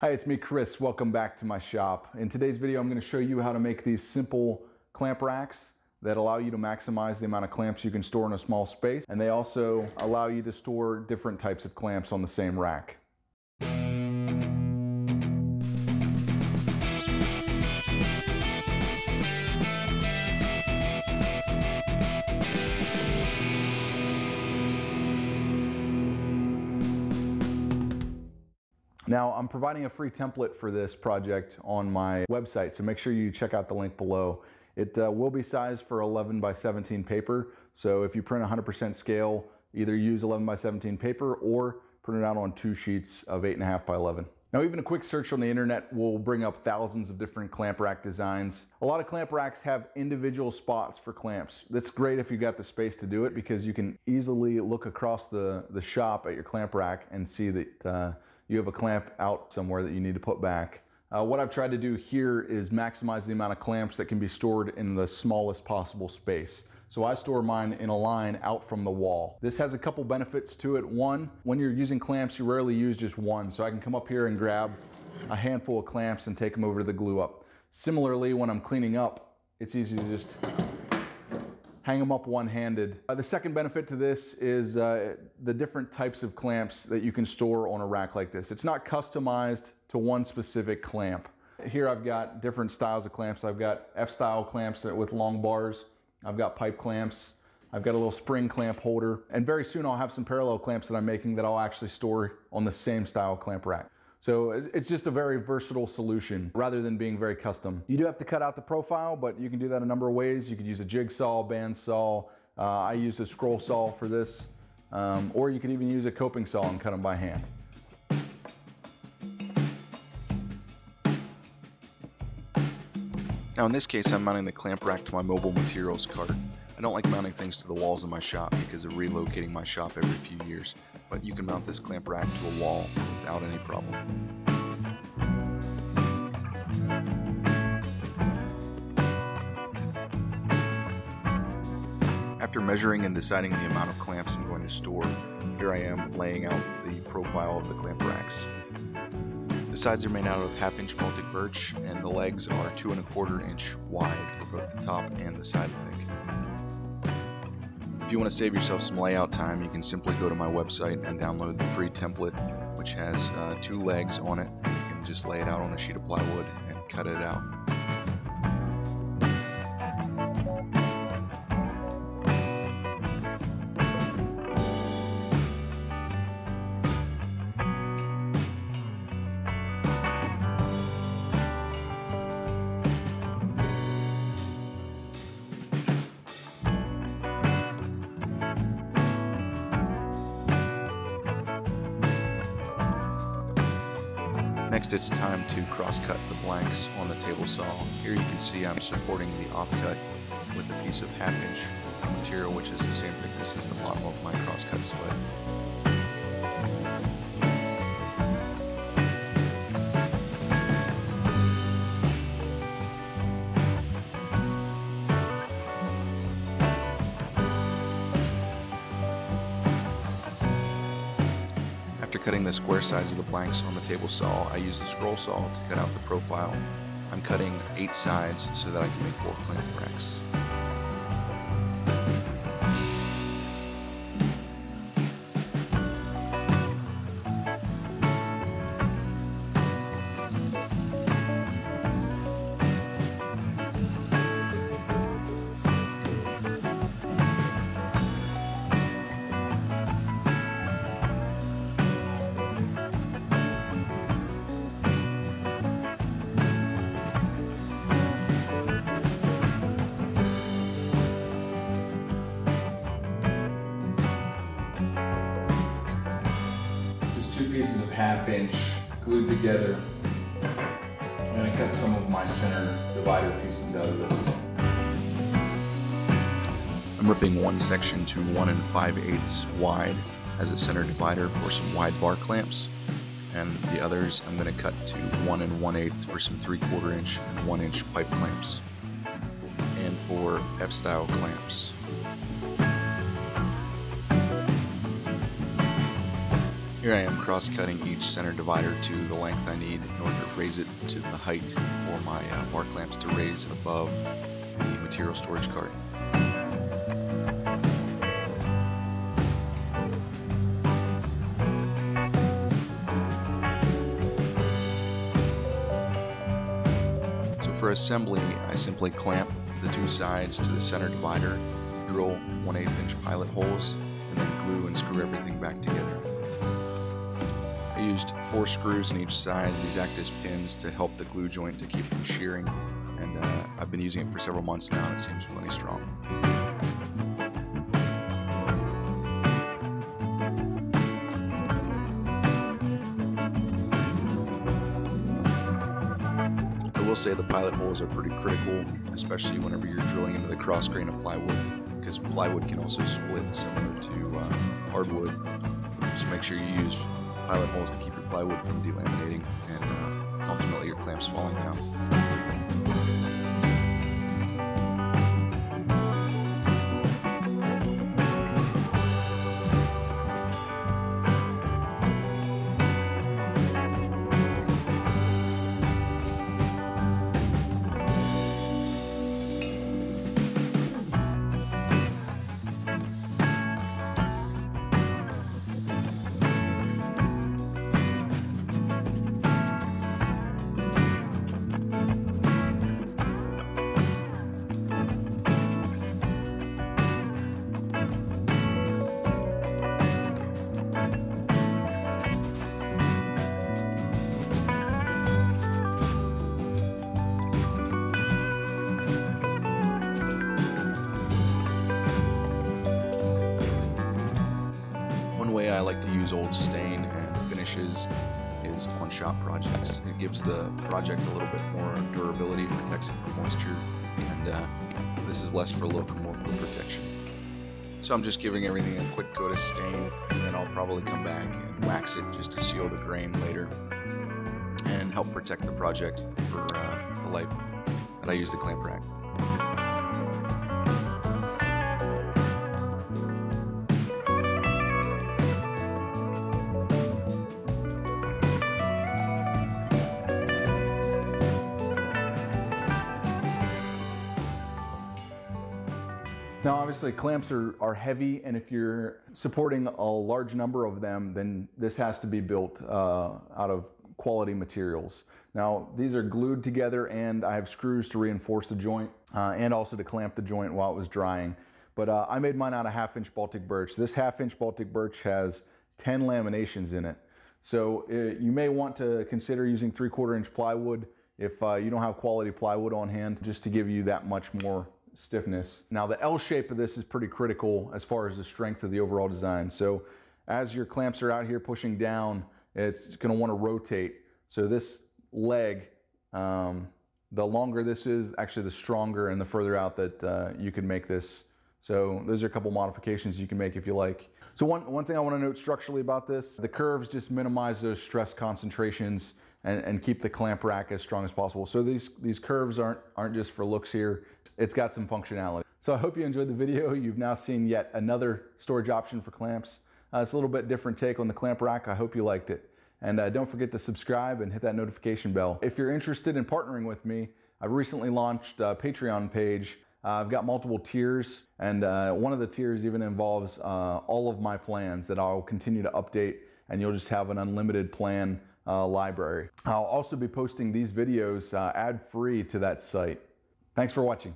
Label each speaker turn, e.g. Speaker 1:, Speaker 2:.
Speaker 1: Hi, it's me, Chris. Welcome back to my shop. In today's video, I'm going to show you how to make these simple clamp racks that allow you to maximize the amount of clamps you can store in a small space. And they also allow you to store different types of clamps on the same rack. Now, I'm providing a free template for this project on my website, so make sure you check out the link below. It uh, will be sized for 11 by 17 paper, so if you print 100% scale, either use 11 by 17 paper or print it out on two sheets of 8.5 by 11. Now, even a quick search on the internet will bring up thousands of different clamp rack designs. A lot of clamp racks have individual spots for clamps. That's great if you got the space to do it because you can easily look across the, the shop at your clamp rack and see that uh, you have a clamp out somewhere that you need to put back. Uh, what I've tried to do here is maximize the amount of clamps that can be stored in the smallest possible space. So I store mine in a line out from the wall. This has a couple benefits to it. One, when you're using clamps, you rarely use just one. So I can come up here and grab a handful of clamps and take them over to the glue up. Similarly, when I'm cleaning up, it's easy to just hang them up one-handed. Uh, the second benefit to this is uh, the different types of clamps that you can store on a rack like this. It's not customized to one specific clamp. Here I've got different styles of clamps. I've got F-style clamps with long bars. I've got pipe clamps. I've got a little spring clamp holder. And very soon I'll have some parallel clamps that I'm making that I'll actually store on the same style clamp rack. So it's just a very versatile solution rather than being very custom. You do have to cut out the profile, but you can do that a number of ways. You could use a jigsaw, bandsaw. Uh, I use a scroll saw for this, um, or you could even use a coping saw and cut them by hand.
Speaker 2: Now in this case I'm mounting the clamp rack to my mobile materials cart. I don't like mounting things to the walls of my shop because of relocating my shop every few years, but you can mount this clamp rack to a wall without any problem. After measuring and deciding the amount of clamps I'm going to store, here I am laying out the profile of the clamp racks. The sides are made out of half inch Baltic birch and the legs are two and a quarter inch wide for both the top and the side leg. If you want to save yourself some layout time, you can simply go to my website and download the free template, which has uh, two legs on it. You can just lay it out on a sheet of plywood and cut it out. Next it's time to cross cut the blanks on the table saw. Here you can see I'm supporting the offcut with a piece of half inch material which is the same thickness as the bottom of my crosscut sled. After cutting the square sides of the blanks on the table saw, I use the scroll saw to cut out the profile. I'm cutting 8 sides so that I can make 4 clamp racks.
Speaker 1: Half inch glued together. I'm gonna cut some of my center divider pieces out of this.
Speaker 2: I'm ripping one section to 1 and 5 eighths wide as a center divider for some wide bar clamps, and the others I'm going to cut to 1 and one eighth for some 3 quarter inch and 1 inch pipe clamps, and for F-style clamps. Here I am cross-cutting each center divider to the length I need in order to raise it to the height for my uh, bar clamps to raise above the material storage cart. So for assembly, I simply clamp the two sides to the center divider, drill 1 8 inch pilot holes, and then glue and screw everything back together. I used four screws on each side. These act as pins to help the glue joint to keep from shearing, and uh, I've been using it for several months now, and it seems plenty strong. I will say the pilot holes are pretty critical, especially whenever you're drilling into the cross grain of plywood, because plywood can also split similar to uh, hardwood. Just make sure you use pilot holes to keep your plywood from delaminating and uh, ultimately your clamps falling down. I like to use old stain and finishes is on shop projects. It gives the project a little bit more durability, protects it from moisture, and uh, this is less for look, more for protection. So I'm just giving everything a quick coat of stain, and then I'll probably come back and wax it just to seal the grain later and help protect the project for uh, the life that I use the clamp rack.
Speaker 1: Now, obviously, clamps are, are heavy, and if you're supporting a large number of them, then this has to be built uh, out of quality materials. Now, these are glued together, and I have screws to reinforce the joint uh, and also to clamp the joint while it was drying. But uh, I made mine out of half inch Baltic birch. This half inch Baltic birch has 10 laminations in it. So uh, you may want to consider using three quarter inch plywood if uh, you don't have quality plywood on hand, just to give you that much more stiffness. Now the L shape of this is pretty critical as far as the strength of the overall design. So as your clamps are out here pushing down, it's gonna wanna rotate. So this leg, um, the longer this is, actually the stronger and the further out that uh, you can make this. So those are a couple modifications you can make if you like. So one, one thing I wanna note structurally about this, the curves just minimize those stress concentrations and, and keep the clamp rack as strong as possible. So these, these curves aren't, aren't just for looks here, it's got some functionality. So I hope you enjoyed the video. You've now seen yet another storage option for clamps. Uh, it's a little bit different take on the clamp rack. I hope you liked it. And uh, don't forget to subscribe and hit that notification bell. If you're interested in partnering with me, I've recently launched a Patreon page. Uh, I've got multiple tiers, and uh, one of the tiers even involves uh, all of my plans that I'll continue to update, and you'll just have an unlimited plan uh, library. I'll also be posting these videos uh, ad-free to that site. Thanks for watching.